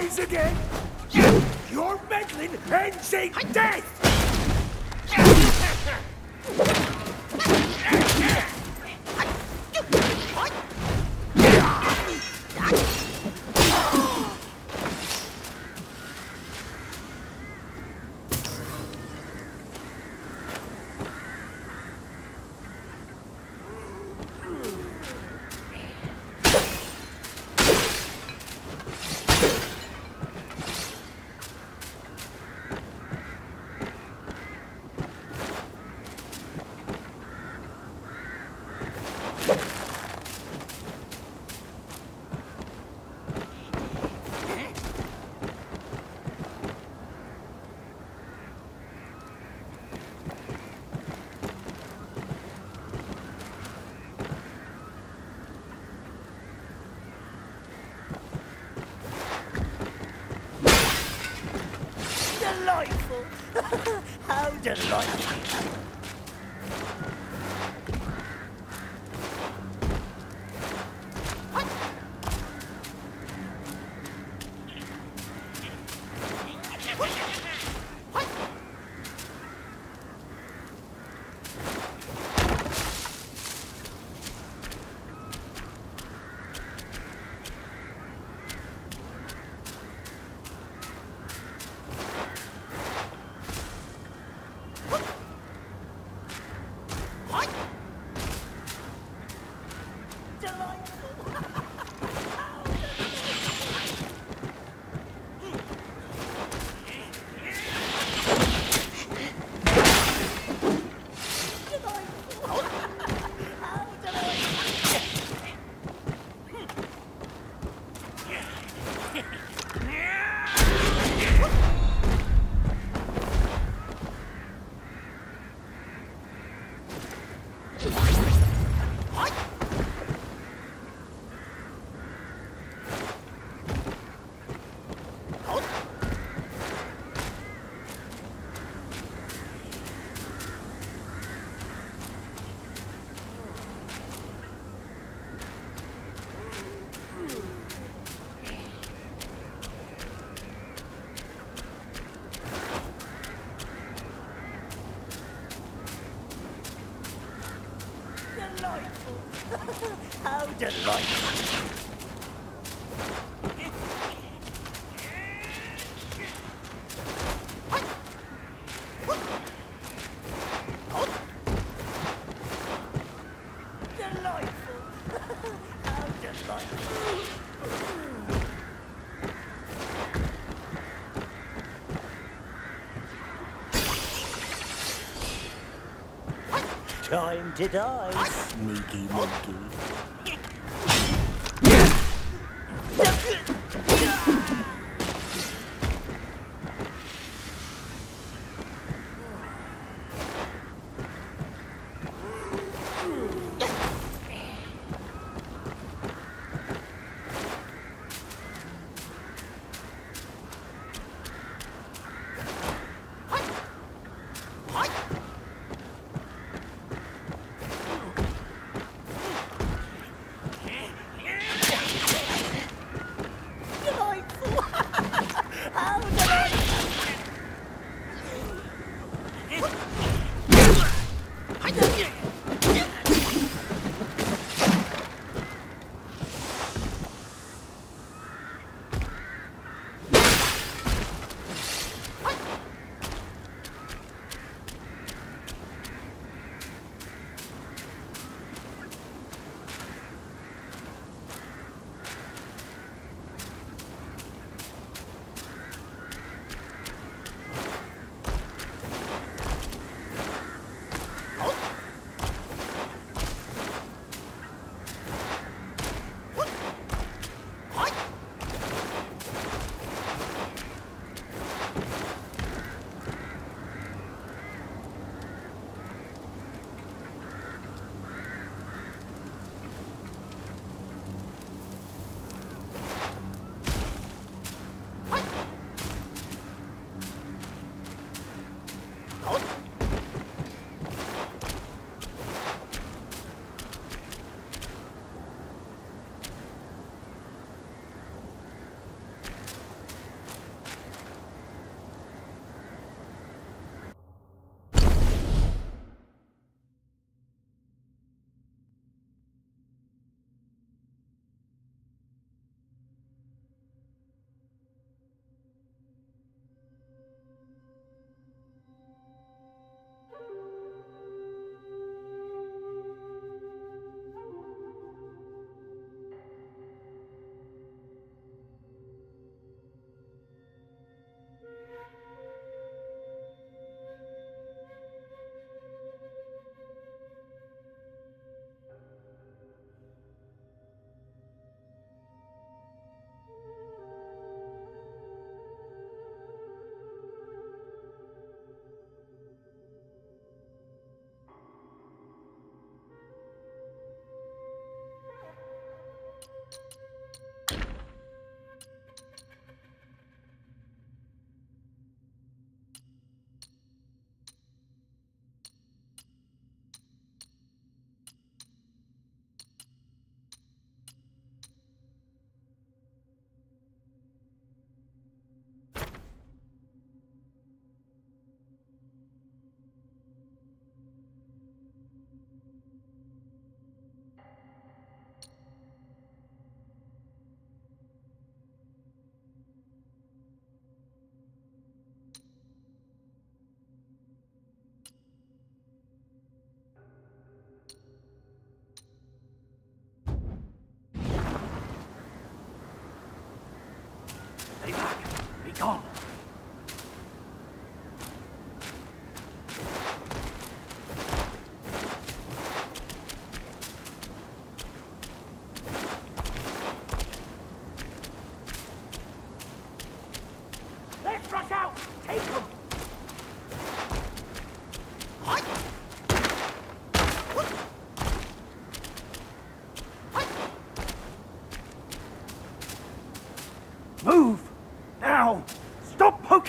we rise again. Your meddling ends in death! Delightful! How delightful! Time to die, sneaky monkey.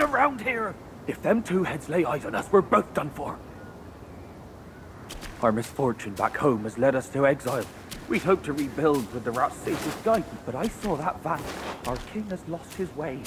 Around here! If them two heads lay eyes on us, we're both done for. Our misfortune back home has led us to exile. We'd hoped to rebuild with the rat's safest guide, but I saw that valley. Our king has lost his way.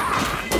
Now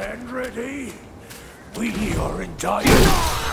Stand ready. We are in dire.